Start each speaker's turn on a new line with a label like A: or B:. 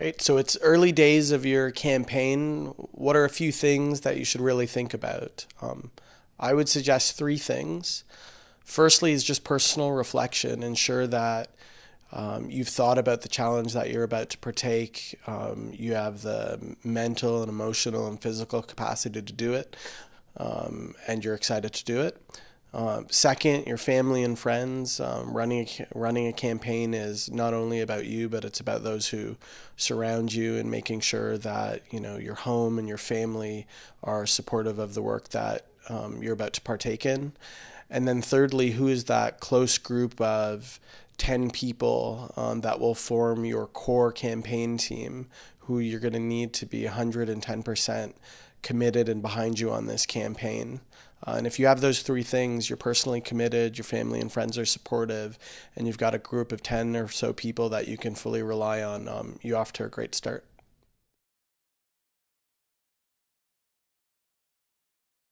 A: Right. So it's early days of your campaign. What are a few things that you should really think about? Um, I would suggest three things. Firstly, is just personal reflection. Ensure that um, you've thought about the challenge that you're about to partake. Um, you have the mental and emotional and physical capacity to do it, um, and you're excited to do it. Um, second, your family and friends. Um, running a, running a campaign is not only about you, but it's about those who surround you and making sure that you know your home and your family are supportive of the work that um, you're about to partake in. And then thirdly, who is that close group of 10 people um, that will form your core campaign team who you're going to need to be 110% committed and behind you on this campaign. Uh, and if you have those three things, you're personally committed, your family and friends are supportive, and you've got a group of 10 or so people that you can fully rely on, um, you're off to a great start.